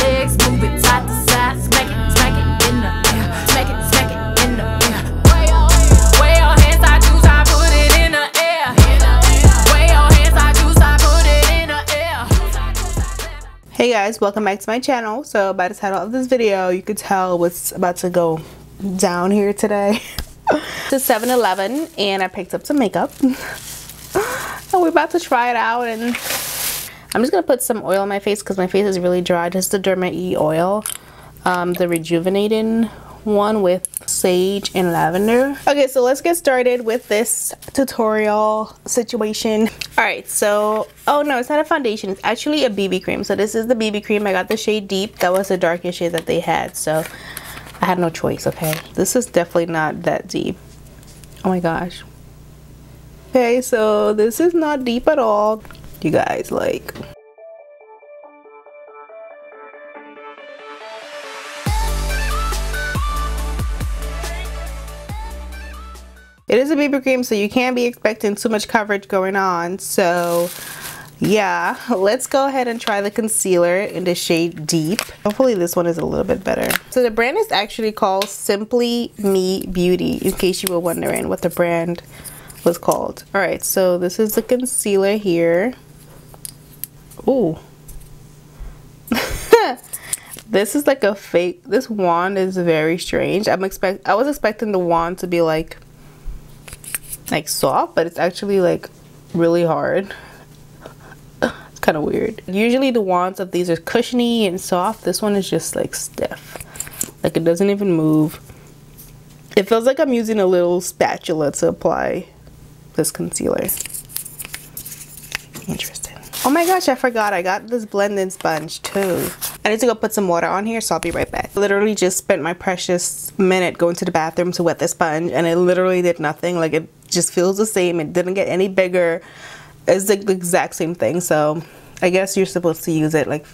Legs move it side to side. Smack it, smack it in the air. Smack it, smack it in the air. Your hands, I choose, I put it in the air. Your hands, I choose, I put it in the air. Hey guys, welcome back to my channel. So by the title of this video, you could tell what's about to go down here today. to 7-Eleven and I picked up some makeup. and we're about to try it out and I'm just gonna put some oil on my face because my face is really dry. This is the Derma E oil, um, the rejuvenating one with sage and lavender. Okay, so let's get started with this tutorial situation. All right, so, oh no, it's not a foundation. It's actually a BB cream. So this is the BB cream. I got the shade Deep. That was the darkest shade that they had. So I had no choice, okay? This is definitely not that deep. Oh my gosh. Okay, so this is not deep at all. You guys, like... It is a BB cream, so you can't be expecting too much coverage going on. So yeah, let's go ahead and try the concealer in the shade Deep. Hopefully this one is a little bit better. So the brand is actually called Simply Me Beauty, in case you were wondering what the brand was called. All right, so this is the concealer here. Ooh. this is like a fake, this wand is very strange. I'm expect, I was expecting the wand to be like like soft, but it's actually like really hard. It's kind of weird. Usually the wands of these are cushiony and soft. This one is just like stiff. Like it doesn't even move. It feels like I'm using a little spatula to apply this concealer. Interesting. Oh my gosh, I forgot. I got this blending sponge too. I need to go put some water on here, so I'll be right back. literally just spent my precious minute going to the bathroom to wet the sponge and it literally did nothing. Like it just feels the same. It didn't get any bigger. It's the exact same thing. So I guess you're supposed to use it like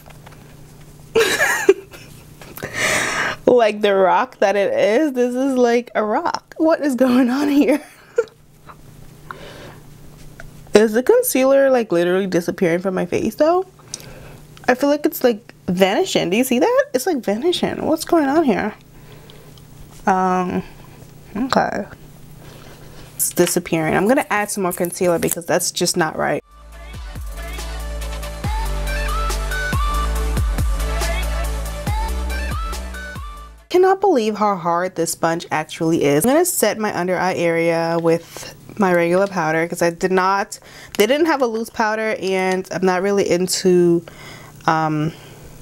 like the rock that it is. This is like a rock. What is going on here? Is the concealer like literally disappearing from my face though? I feel like it's like vanishing. Do you see that? It's like vanishing. What's going on here? Um, okay. It's disappearing. I'm to add some more concealer because that's just not right. cannot believe how hard this sponge actually is. I'm going to set my under eye area with my regular powder because I did not, they didn't have a loose powder and I'm not really into um,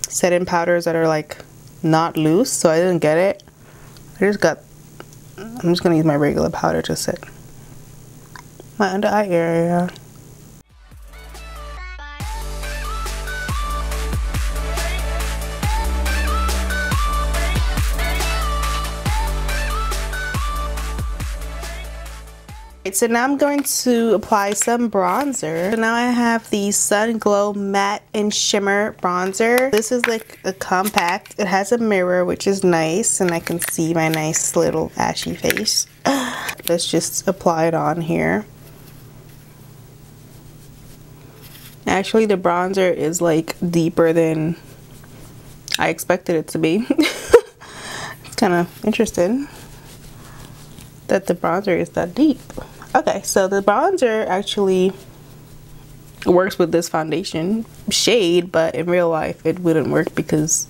setting powders that are like not loose so I didn't get it. I just got, I'm just going to use my regular powder to set my under eye area. So now I'm going to apply some bronzer. So now I have the Sun Glow Matte and Shimmer Bronzer. This is like a compact. It has a mirror, which is nice, and I can see my nice little ashy face. Let's just apply it on here. Actually, the bronzer is like deeper than I expected it to be. it's kind of interesting that the bronzer is that deep. Okay, so the bronzer actually works with this foundation shade, but in real life it wouldn't work because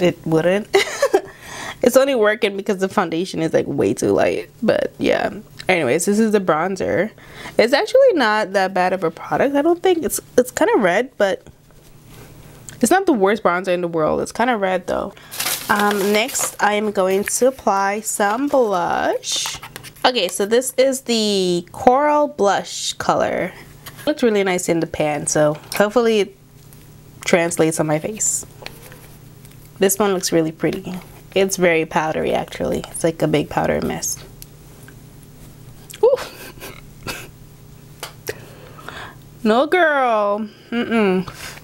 it wouldn't. it's only working because the foundation is like way too light, but yeah. Anyways, this is the bronzer. It's actually not that bad of a product. I don't think it's it's kind of red, but it's not the worst bronzer in the world. It's kind of red though. Um, next, I am going to apply some blush. Okay, so this is the Coral Blush color. Looks really nice in the pan, so hopefully it translates on my face. This one looks really pretty. It's very powdery actually. It's like a big powder mess. Ooh. no girl. Mm-mm.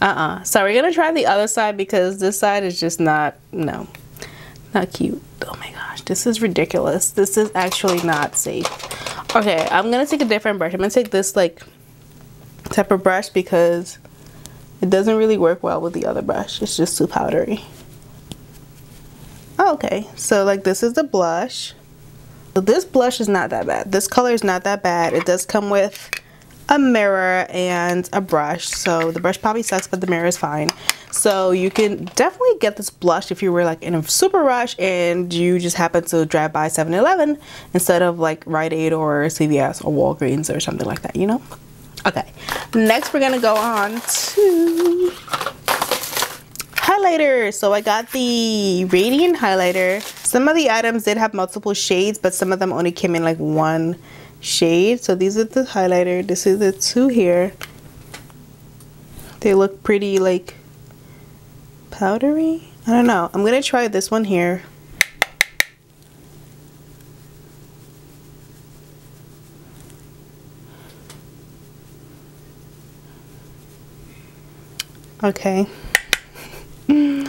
Uh-uh. So we're gonna try the other side because this side is just not, no, not cute. Oh my gosh, this is ridiculous. This is actually not safe. Okay, I'm gonna take a different brush. I'm gonna take this like type of brush because It doesn't really work well with the other brush. It's just too powdery. Oh, okay, so like this is the blush. So this blush is not that bad. This color is not that bad. It does come with a mirror and a brush. So the brush probably sucks, but the mirror is fine. So you can definitely get this blush if you were like in a super rush and you just happen to drive by 7-Eleven instead of like Rite Aid or CVS or Walgreens or something like that, you know? Okay, next we're gonna go on to highlighter. So I got the Radiant highlighter. Some of the items did have multiple shades, but some of them only came in like one shade. So these are the highlighter. This is the two here. They look pretty like powdery. I don't know. I'm gonna try this one here. Okay.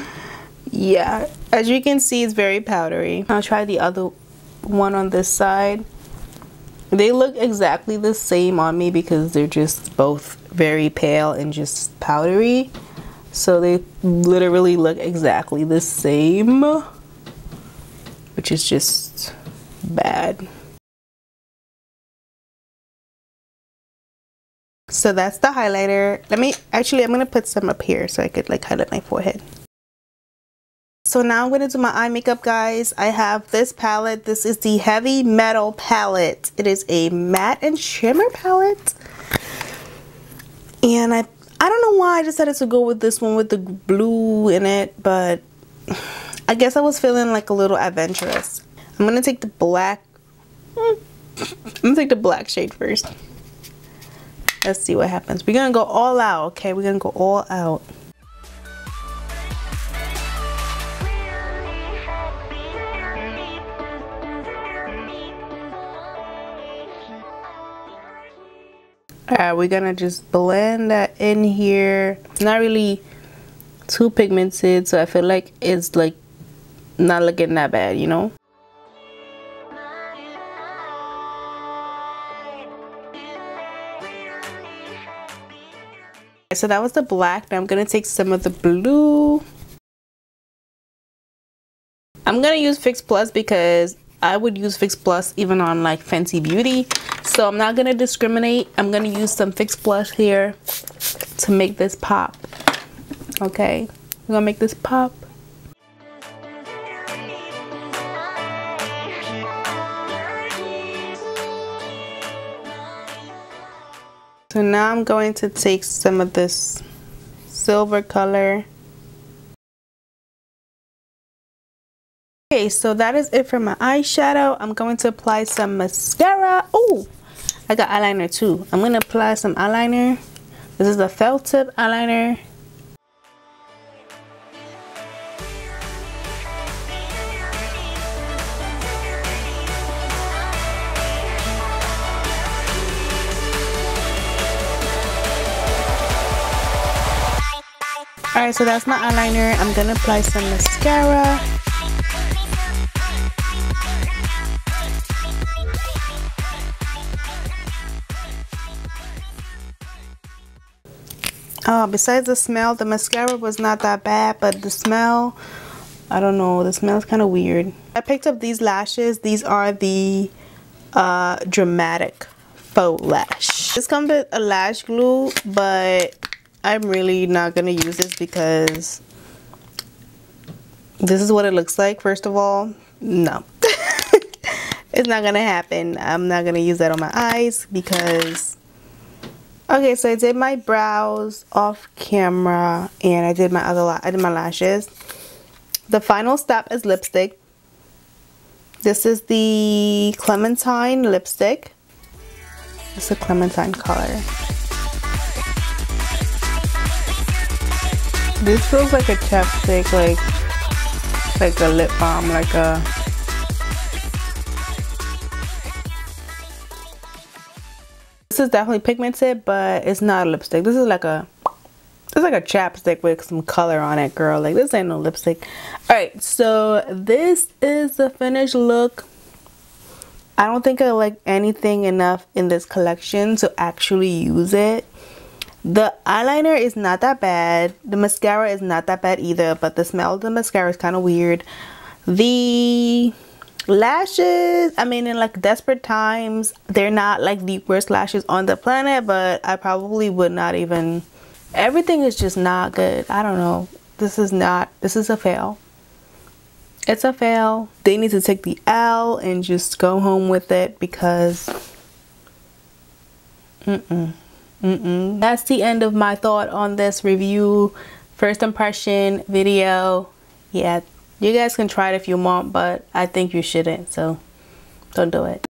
yeah, as you can see, it's very powdery. I'll try the other one on this side. They look exactly the same on me because they're just both very pale and just powdery. So they literally look exactly the same, which is just bad. So that's the highlighter. Let me, actually I'm going to put some up here so I could like highlight my forehead. So now I'm going to do my eye makeup guys. I have this palette. This is the Heavy Metal palette. It is a matte and shimmer palette. And I, I don't know why I decided to go with this one with the blue in it. But I guess I was feeling like a little adventurous. I'm going to take the black. Hmm, I'm going to take the black shade first. Let's see what happens. We're gonna go all out, okay? We're gonna go all out. Alright, we're gonna just blend that in here. It's not really too pigmented, so I feel like it's like not looking that bad, you know? So that was the black. Now I'm to take some of the blue. I'm to use Fix Plus because I would use Fix Plus even on like Fenty Beauty. So I'm not going to discriminate. I'm going to use some Fix Plus here to make this pop. Okay. I'm going to make this pop. So now I'm going to take some of this silver color. Okay, so that is it for my eyeshadow. I'm going to apply some mascara. Oh, I got eyeliner too. I'm going to apply some eyeliner. This is a felt tip eyeliner. Alright, so that's my eyeliner. I'm gonna apply some mascara. Oh, besides the smell, the mascara was not that bad, but the smell, I don't know, the smell is kind of weird. I picked up these lashes. These are the uh, Dramatic Faux Lash. This comes with a lash glue, but I'm really not going to use this because this is what it looks like. First of all, no. it's not going to happen. I'm not going to use that on my eyes because... Okay, so I did my brows off camera and I did my other I did my lashes. The final step is lipstick. This is the Clementine lipstick. It's a Clementine color. This feels like a chapstick, like like a lip balm, like a This is definitely pigmented, but it's not a lipstick. This is like a it's like a chapstick with some color on it, girl. Like this ain't no lipstick. Alright, so this is the finished look. I don't think I like anything enough in this collection to actually use it The eyeliner is not that bad. The mascara is not that bad either, but the smell of the mascara is kind of weird. The lashes, I mean, in like desperate times, they're not like the worst lashes on the planet, but I probably would not even. Everything is just not good. I don't know. This is not, this is a fail. It's a fail. They need to take the L and just go home with it because. Mm-mm. Mm-mm. That's the end of my thought on this review, first impression video. Yeah, you guys can try it if you want, but I think you shouldn't, so don't do it.